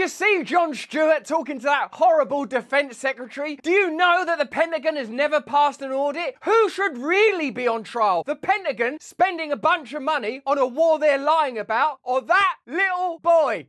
you see Jon Stewart talking to that horrible defense secretary? Do you know that the Pentagon has never passed an audit? Who should really be on trial? The Pentagon spending a bunch of money on a war they're lying about, or that little boy?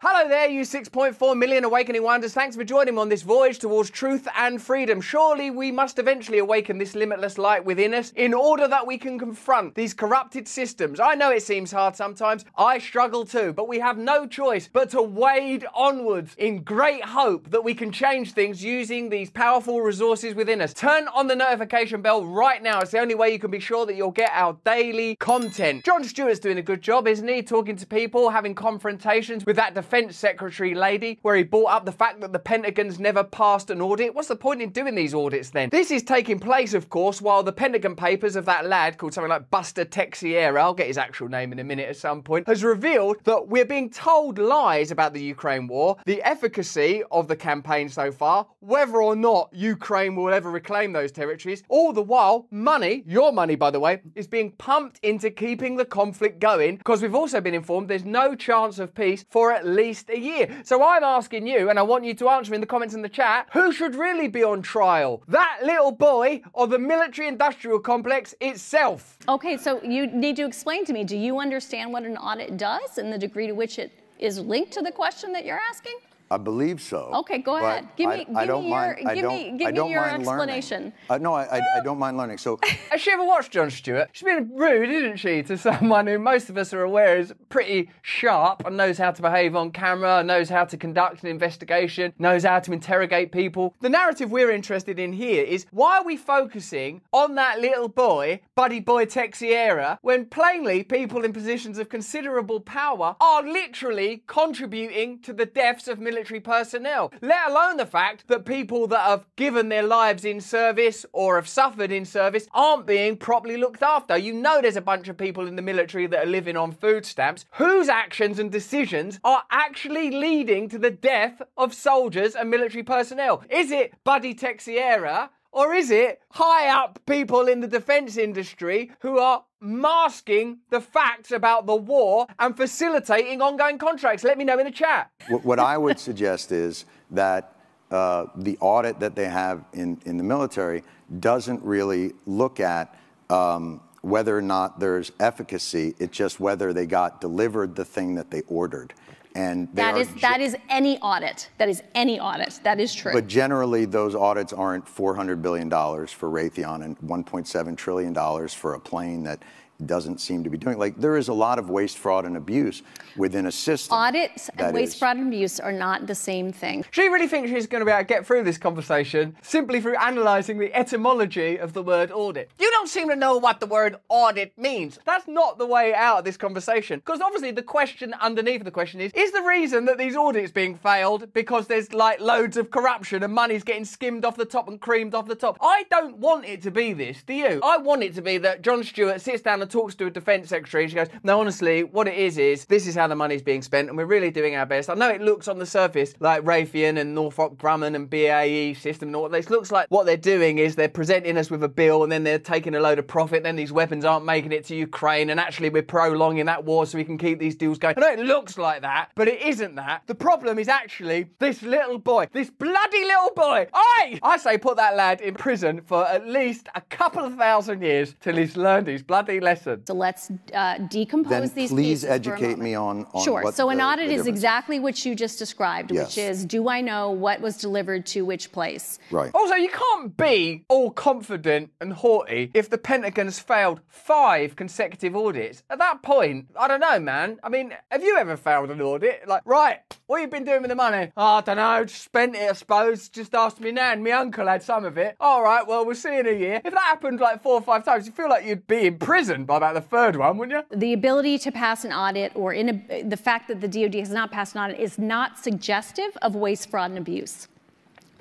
Hello there, you 6.4 million awakening wonders. Thanks for joining me on this voyage towards truth and freedom. Surely we must eventually awaken this limitless light within us in order that we can confront these corrupted systems. I know it seems hard sometimes. I struggle too, but we have no choice but to wade onwards in great hope that we can change things using these powerful resources within us. Turn on the notification bell right now. It's the only way you can be sure that you'll get our daily content. Jon Stewart's doing a good job, isn't he? Talking to people, having confrontations with that defense secretary lady, where he brought up the fact that the Pentagon's never passed an audit. What's the point in doing these audits then? This is taking place, of course, while the Pentagon papers of that lad called something like Buster Teixeira, I'll get his actual name in a minute at some point, has revealed that we're being told lies about the Ukraine war, the efficacy of the campaign so far, whether or not Ukraine will ever reclaim those territories. All the while, money, your money by the way, is being pumped into keeping the conflict going because we've also been informed there's no chance of peace for at least a year. So I'm asking you, and I want you to answer in the comments in the chat, who should really be on trial? That little boy or the military industrial complex itself? Okay, so you need to explain to me do you understand what an audit does and the degree to which it is linked to the question that you're asking? I believe so. Okay, go ahead. Give me, I, I give don't me your, mind, I give don't, me, give I me don't your mind explanation. Learning. Uh, no, I, I, I don't mind learning. So, Has she ever watched Jon Stewart? She's been rude, isn't she, to someone who most of us are aware is pretty sharp and knows how to behave on camera, knows how to conduct an investigation, knows how to interrogate people. The narrative we're interested in here is why are we focusing on that little boy, Buddy Boy Teixeira, when plainly people in positions of considerable power are literally contributing to the deaths of military personnel? Let alone the fact that people that have given their lives in service or have suffered in service aren't being properly looked after. You know there's a bunch of people in the military that are living on food stamps whose actions and decisions are actually leading to the death of soldiers and military personnel. Is it Buddy Teixeira? Or is it high up people in the defense industry who are masking the facts about the war and facilitating ongoing contracts? Let me know in the chat. what, I would suggest is that uh, the audit that they have in, in the military doesn't really look at um, whether or not there's efficacy. It's just whether they got delivered the thing that they ordered. And That is, that is any audit. That is any audit. That is true. But generally, those audits aren't $400 billion for Raytheon and $1.7 trillion for a plane that doesn't seem to be doing. Like, there is a lot of waste, fraud, and abuse within a system. Audits and waste, is- fraud, and abuse are not the same thing. She really thinks she's going to be able to get through this conversation simply through analysing the etymology of the word audit. You don't seem to know what the word audit means. That's not the way out of this conversation. Because obviously the question underneath the question is, is the reason that these audits being failed because there's like loads of corruption and money's getting skimmed off the top and creamed off the top? I don't want it to be this, do you? I want it to be that Jon Stewart sits down and talks to a defence secretary and she goes, no, honestly, what it is is, this is how the money's being spent and we're really doing our best. I know it looks on the surface like Raytheon and Northrop Grumman and BAE system and all this. looks like what they're doing is they're presenting us with a bill and then they're taking a load of profit. Then these weapons aren't making it to Ukraine and actually we're prolonging that war so we can keep these deals going. I know it looks like that, but it isn't that. The problem is actually this little boy, this bloody little boy. I, I say put that lad in prison for at least a couple of thousand years till he's learned his bloody lesson. So let's uh, decompose Then these please pieces for a educate me on, on Sure. what so an the- audit the is exactly what you just described, Yes. which is do I know what was delivered to which place? Right. Also, you can't be all confident and haughty if the Pentagon's failed five consecutive audits. At that point, I don't know, man. I mean, have you ever failed an audit? Like, right, what you been doing with the money? Oh, I don't know, just spent it, I suppose. Just asked me nan. My uncle had some of it. All right, well, we'll see in a year. If that happened like four or five times, you feel like you'd be in prison by about the third one, wouldn't you? The ability to pass an audit or in a, the fact that the DoD has not passed an audit is not suggestive of waste, fraud, and abuse.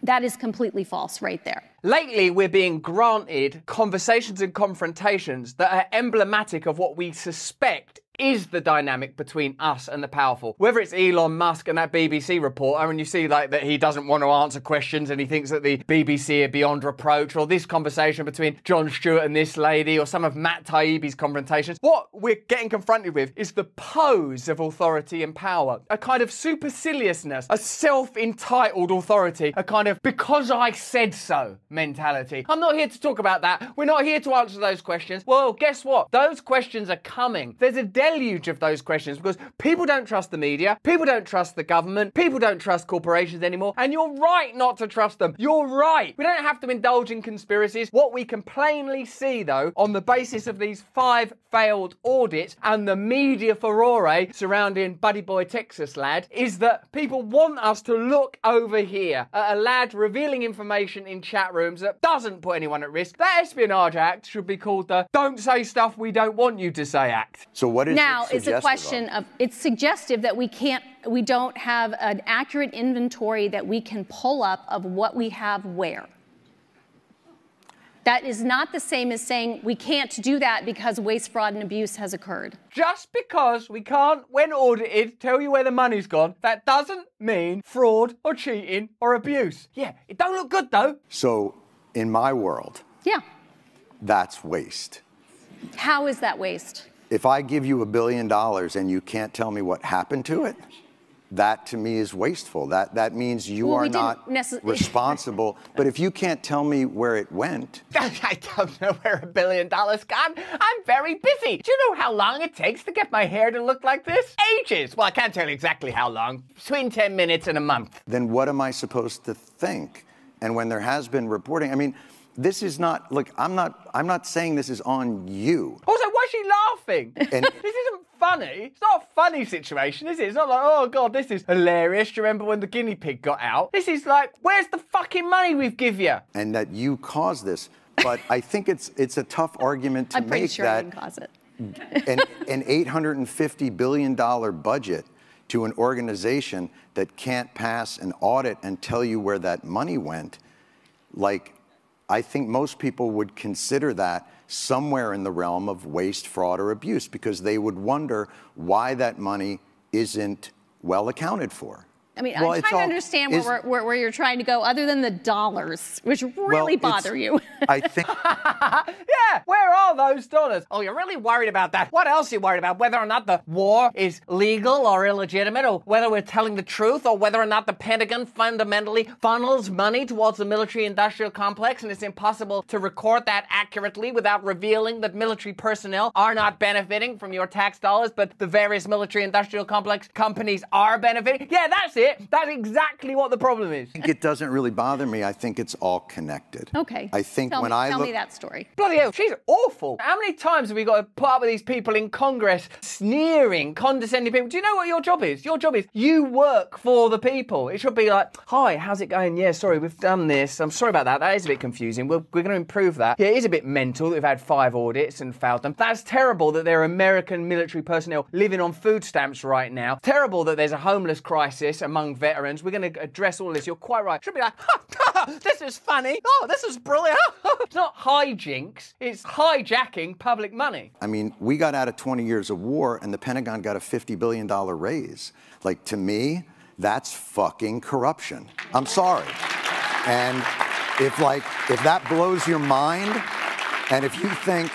That is completely false right there. Lately, we're being granted conversations and confrontations that are emblematic of what we suspect is the dynamic between us and the powerful. Whether it's Elon Musk and that BBC reporter, and you see like that he doesn't want to answer questions and he thinks that the BBC are beyond reproach, or this conversation between Jon Stewart and this lady, or some of Matt Taibbi's confrontations, what we're getting confronted with is the pose of authority and power. A kind of superciliousness, a self-entitled authority, a kind of because I said so mentality. I'm not here to talk about that. We're not here to answer those questions. Well, guess what? Those questions are coming. There's a deluge of those questions because people don't trust the media, people don't trust the government, people don't trust corporations anymore, and you're right not to trust them. You're right. We don't have to indulge in conspiracies. What we can plainly see, though, on the basis of these five failed audits and the media furore surrounding Buddy Boy Texas lad, is that people want us to look over here at a lad revealing information in chat rooms that doesn't put anyone at risk. That Espionage Act should be called the Don't Say Stuff We Don't Want You to Say Act. So what is now it it's a question of? of it's suggestive that we can't we don't have an accurate inventory that we can pull up of what we have where that is not the same as saying we can't do that because waste fraud and abuse has occurred Just because we can't, when audited, tell you where the money's gone, that doesn't mean fraud or cheating or abuse. Yeah, it don't look good though. So in my world, yeah that's waste. how is that waste If I give you a billion dollars and you can't tell me what happened to it, that to me is wasteful. That that means you Well, are not responsible. but if you can't tell me where it went, I don't know where a billion dollars gone. I'm very busy. Do you know how long it takes to get my hair to look like this? Ages. Well, I can't tell you exactly how long. Between 10 minutes and a month. then what am I supposed to think? And when there has been reporting, I mean, this is not look, I'm not I'm not saying this is on you. Also, why is she laughing? And- this isn't funny. It's not a funny situation, is it? It's not like, oh god, this is hilarious. Do you remember when the guinea pig got out? This is like, where's the fucking money we've give you? and that you caused this. But I think it's it's a tough argument to i'm pretty make sure i that cause it an, an $850 billion budget to an organization that can't pass an audit and tell you where that money went, like, I think most people would consider that somewhere in the realm of waste, fraud, or abuse because they would wonder why that money isn't well accounted for. I mean, Well, I'm it's trying to understand where, is- we're- where, where you're trying to go, other than the dollars, which really it's- bother you. I think Yeah, where are those dollars? Oh, you're really worried about that. What else are you worried about? Whether or not the war is legal or illegitimate, or whether we're telling the truth, or whether or not the Pentagon fundamentally funnels money towards the military industrial complex and it's impossible to record that accurately without revealing that military personnel are not benefiting from your tax dollars, but the various military industrial complex companies are benefiting. Yeah, that's it. That's exactly what the problem is. I think it doesn't really bother me. I think it's all connected. okay. I think tell when me, I tell look, me that story. Bloody hell, she's awful. How many times have we got to put up with these people in Congress sneering, condescending people? Do you know what your job is? Your job is you work for the people. It should be like, hi, how's it going? Yeah, sorry, we've done this. I'm sorry about that. That is a bit confusing. We're, we're going to improve that. Yeah, it is a bit mental that we've had five audits and failed them. That's terrible that there are American military personnel living on food stamps right now. Terrible that there's a homeless crisis among veterans. We're going to address all this. You're quite right. Should be like, ha, ha, this is funny. Oh, this is brilliant. it's not hijinks. It's hijacking public money. I mean, we got out of 20 years of war and the Pentagon got a $50 billion raise. Like, to me, that's fucking corruption. I'm sorry. And if, like, if that blows your mind, and if you think,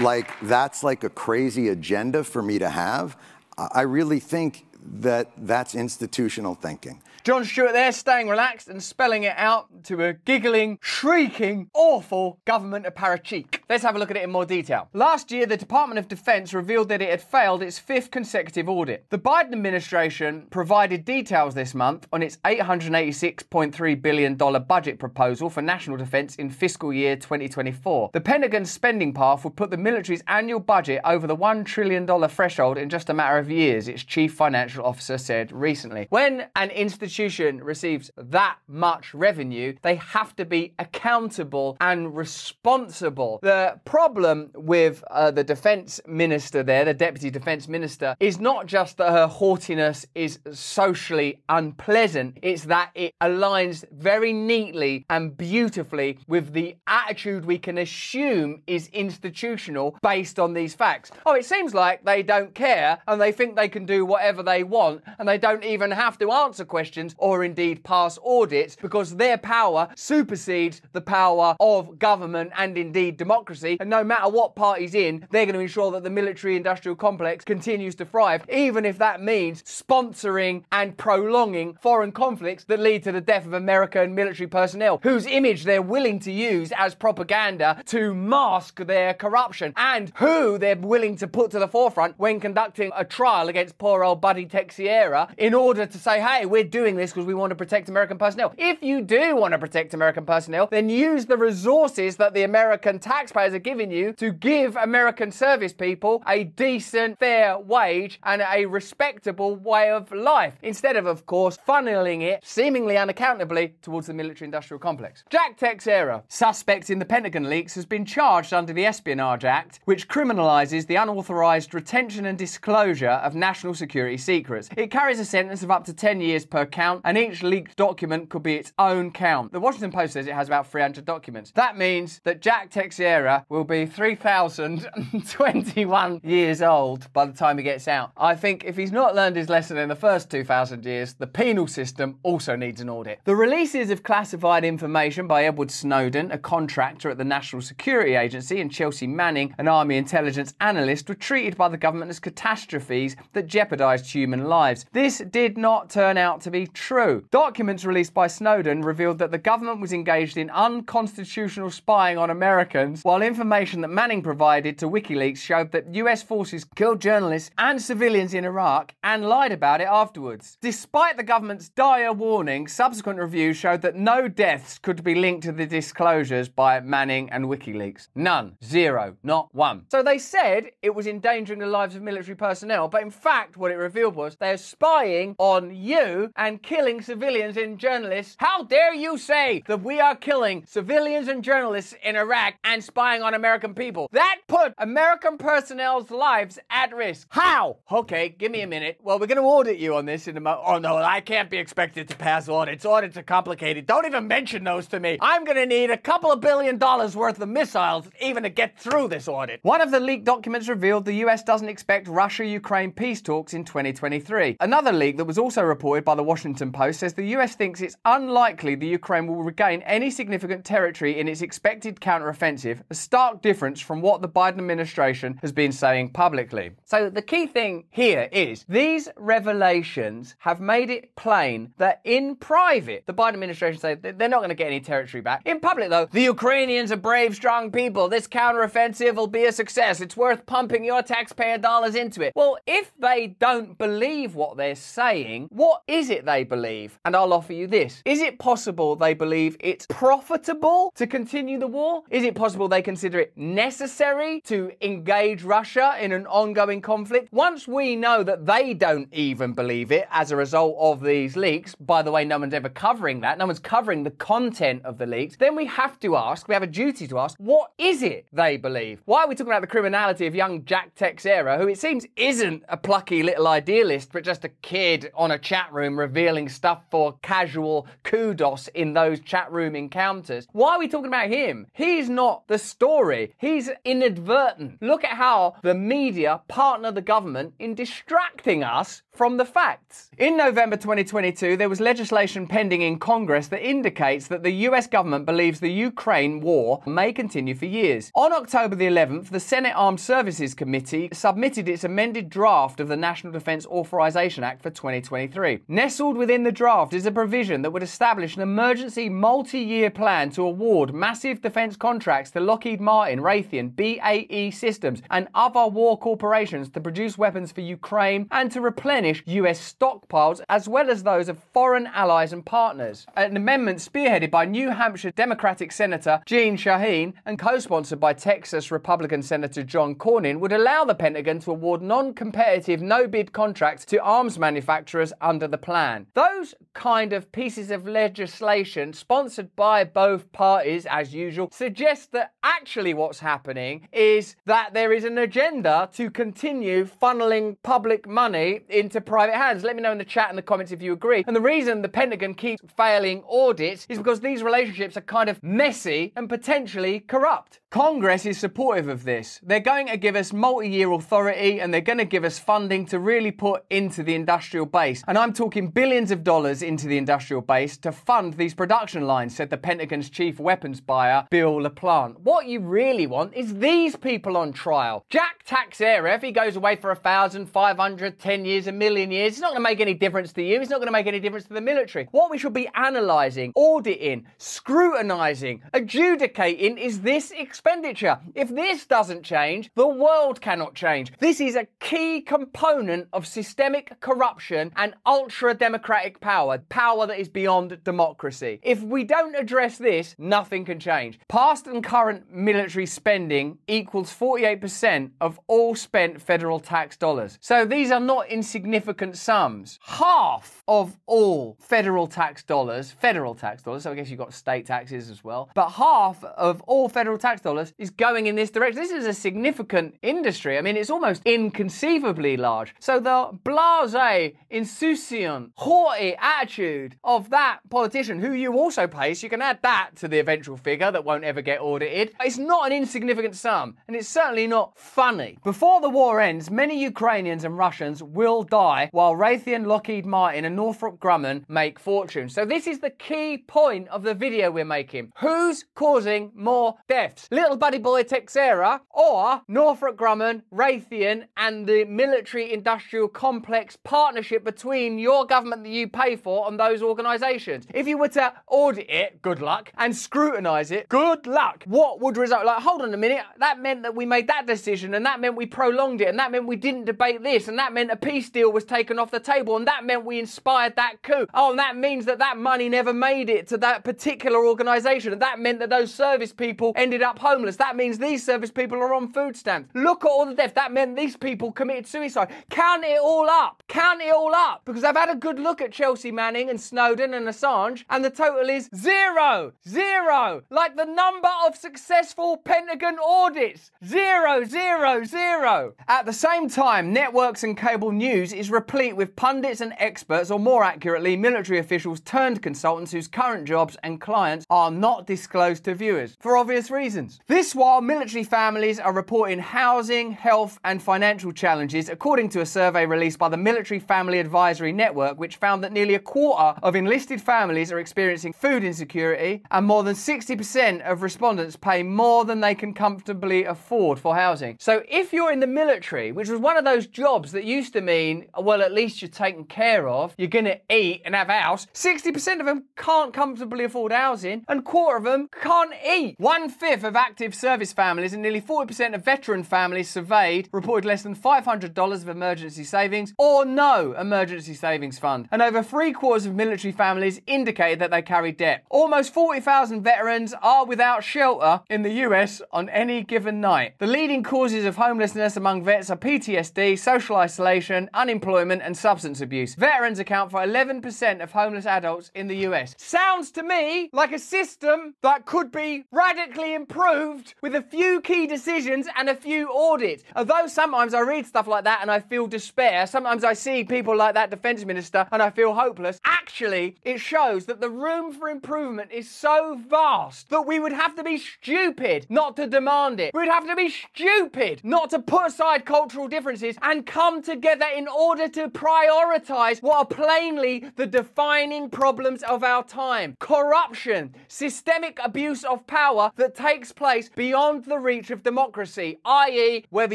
like, that's like a crazy agenda for me to have, I I really think that that's institutional thinking. Jon Stewart there staying relaxed and spelling it out to a giggling, shrieking, awful government apparatchik. Let's have a look at it in more detail. Last year, the Department of Defense revealed that it had failed its fifth consecutive audit. The Biden administration provided details this month on its $886.3 billion budget proposal for national defense in fiscal year 2024. The Pentagon's spending path would put the military's annual budget over the $1 trillion threshold in just a matter of years, its chief financial officer said recently. When an institution institution receives that much revenue, they have to be accountable and responsible. The problem with uh, the defense minister there, the deputy defense minister, is not just that her haughtiness is socially unpleasant, it's that it aligns very neatly and beautifully with the attitude we can assume is institutional based on these facts. Oh, it seems like they don't care and they think they can do whatever they want and they don't even have to answer questions or indeed pass audits because their power supersedes the power of government and indeed democracy. And no matter what party's in, they're going to ensure that the military industrial complex continues to thrive, even if that means sponsoring and prolonging foreign conflicts that lead to the death of American military personnel, whose image they're willing to use as propaganda to mask their corruption, and who they're willing to put to the forefront when conducting a trial against poor old Buddy Teixeira in order to say, hey, we're doing this because we want to protect American personnel. If you do want to protect American personnel, then use the resources that the American taxpayers are giving you to give American service people a decent, fair wage and a respectable way of life, instead of, of course, funneling it seemingly unaccountably towards the military industrial complex. Jack Teixeira, suspect in the Pentagon leaks, has been charged under the Espionage Act, which criminalizes the unauthorized retention and disclosure of national security secrets. It carries a sentence of up to 10 years per count, and each leaked document could be its own count. The Washington Post says it has about 300 documents. That means that Jack Teixeira will be 3,021 years old by the time he gets out. I think if he's not learned his lesson in the first 2,000 years, the penal system also needs an audit. The releases of classified information by Edward Snowden, a contractor at the National Security Agency, and Chelsea Manning, an Army intelligence analyst, were treated by the government as catastrophes that jeopardized human lives. This did not turn out to be true. Documents released by Snowden revealed that the government was engaged in unconstitutional spying on Americans, while information that Manning provided to WikiLeaks showed that US forces killed journalists and civilians in Iraq and lied about it afterwards. Despite the government's dire warning, subsequent reviews showed that no deaths could be linked to the disclosures by Manning and WikiLeaks. None. Zero. Not one. So they said it was endangering the lives of military personnel, but in fact, what it revealed was they're spying on you and killing civilians and journalists. How dare you say that we are killing civilians and journalists in Iraq and spying on American people? That put American personnel's lives at risk. How? Okay, give me a minute. Well, we're going to audit you on this in a moment. Oh, no, I can't be expected to pass audits. Audits are complicated. Don't even mention those to me. I'm going to need a couple of billion dollars worth of missiles even to get through this audit. One of the leaked documents revealed the US doesn't expect Russia Ukraine peace talks in 2023. Another leak that was also reported by the Washington Post says the US thinks it's unlikely the Ukraine will regain any significant territory in its expected counteroffensive, a stark difference from what the Biden administration has been saying publicly. So the key thing here is these revelations have made it plain that in private, the Biden administration say they're not going to get any territory back. In public, though, the Ukrainians are brave, strong people. This counteroffensive will be a success. It's worth pumping your taxpayer dollars into it. Well, if they don't believe what they're saying, what is it they believe? And I'll offer you this. Is it possible they believe it's profitable to continue the war? Is it possible they consider it necessary to engage Russia in an ongoing conflict? Once we know that they don't even believe it as a result of these leaks, by the way, no one's ever covering that, no one's covering the content of the leaks, then we have to ask, we have a duty to ask, what is it they believe? Why are we talking about the criminality of young Jack Teixeira, who it seems isn't a plucky little idealist, but just a kid on a chat room revealing stuff for casual kudos in those chat room encounters? Why are we talking about him? He's not the story. He's inadvertent. Look at how the media partner the government in distracting us from the facts. In November 2022, there was legislation pending in Congress that indicates that the US government believes the Ukraine war may continue for years. On October the 11th, the Senate Armed Services Committee submitted its amended draft of the National Defense Authorization Act for 2023. Nestled within the draft is a provision that would establish an emergency multi year plan to award massive defense contracts to Lockheed Martin, Raytheon, BAE Systems, and other war corporations to produce weapons for Ukraine and to replenish US stockpiles as well as those of foreign allies and partners. An amendment spearheaded by New Hampshire Democratic Senator Jeanne Shaheen and co sponsored by Texas Republican Senator John Cornyn would allow the Pentagon to award non competitive, no bid contracts to arms manufacturers under the plan. Those kind of pieces of legislation, sponsored by both parties as usual, suggest that actually what's happening is that there is an agenda to continue funneling public money into private hands. Let me know in the chat and the comments if you agree. And the reason the Pentagon keeps failing audits is because these relationships are kind of messy and potentially corrupt. Congress is supportive of this. They're going to give us multi year authority and they're going to give us funding to really put into the industrial base. And I'm talking billions of dollars into the industrial base to fund these production lines, said the Pentagon's chief weapons buyer, Bill LaPlante. What you really want is these people on trial. Jack Teixeira, if he goes away for a thousand, five hundred, ten years, a million years, it's not going to make any difference to you. It's not going to make any difference to the military. What we should be analysing, auditing, scrutinising, adjudicating is this expenditure. If this doesn't change, the world cannot change. This is a key component of systemic corruption and ultra democratic power, power that is beyond democracy. If we don't address this, nothing can change. Past and current military spending equals 48% of all spent federal tax dollars. So these are not insignificant sums. Half of all federal tax dollars, federal tax dollars, so I guess you've got state taxes as well, but half of all federal tax dollars is going in this direction. This is a significant industry. I mean, it's almost inconceivably large. So the blase, insouciant, haughty attitude of that politician, who you also so you can add that to the eventual figure that won't ever get audited, it's not an insignificant sum, and it's certainly not funny. Before the war ends, many Ukrainians and Russians will die while Raytheon, Lockheed Martin, and Northrop Grumman make fortunes. So this is the key point of the video we're making. Who's causing more deaths? Little buddy boy Teixeira or Northrop Grumman, Raytheon, and the military industrial complex partnership between your government that you pay for and those organisations? If you were to audit it, good luck, and scrutinise it, good luck. What would result? Like, hold on a minute, that meant that we made that decision, and that meant we prolonged it, and that meant we didn't debate this, and that meant a peace deal was taken off the table, and that meant we inspired that coup. Oh, and that means that that money never made it to that particular organisation, and that meant that those service people ended up homeless. That means these service people are on food stamps. Look at all the death. That meant these people committed suicide. Count it all up. Count it all up. Because I've had a good look at Chelsea Manning and Snowden and Assange, and the total is zero. Zero. Like the number of successful Pentagon audits. Zero, zero, zero. At the same time, networks and cable news is replete with pundits and experts, or more accurately, military officials turned consultants whose current jobs and clients are not disclosed to viewers for obvious reasons. This while military families are reporting housing, health, and financial challenges, according to a survey released by the Military Family Advisory Network, which found that nearly a quarter of enlisted families are experiencing food insecurity, and more than 60% of respondents pay more than they can comfortably afford for housing. So if you're in the military, which was one of those jobs that used to mean, well, at least you're taken care of, you're gonna eat and have a house, 60% of them can't comfortably afford housing, and quarter of them can't eat. One fifth of active service families and nearly 40% of veteran families surveyed reported less than $500 of emergency savings or no emergency savings fund. And over three quarters of military families indicated that they carry debt. Almost 40,000 veterans are without shelter in the US on any given night. The leading causes of homelessness among vets are PTSD, social isolation, unemployment, and substance abuse. Veterans account for 11% of homeless adults in the US. Sounds to me like a system that could be radically improved with a few key decisions and a few audits. Although sometimes I read stuff like that and I feel despair, sometimes I see people like that defense minister and I feel hopeless. Actually, it shows that the room for improvement is so vast that we would have to be stupid not to demand it. We'd have to be stupid not to put aside cultural differences and come together in order to prioritize what are plainly the defining problems of our time corruption, systemic abuse of power that takes place beyond the reach of democracy, i.e., whether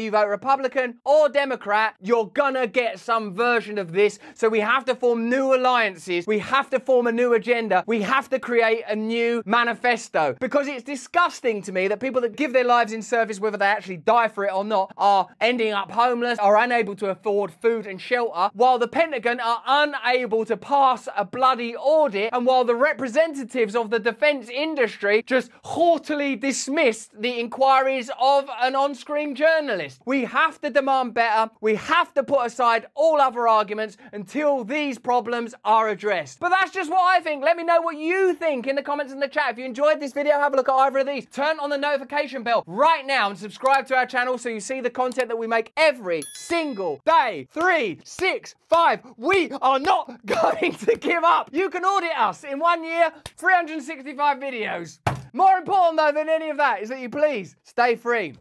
you vote Republican or Democrat, you're gonna get some version of this. So we have to form new alliances, we have to form a new agenda, we have to create a new manifesto because it's disgusting to me that people that give their lives in service, whether they actually die for it or not, are ending up homeless, are unable to afford food and shelter, while the Pentagon are unable to pass a bloody audit, and while the representatives of the defense industry just haughtily the inquiries of an on screen journalist. We have to demand better. We have to put aside all other arguments until these these problems are addressed. But that's just what I think. Let me know what you think in the comments in the chat. If you enjoyed this video, have a look at either of these. Turn on the notification bell right now and subscribe to our channel so you see the content that we make every single day. Three, six, five. We are not going to give up. You can audit us in one year, 365 videos. More important though than any of that is that you please stay free.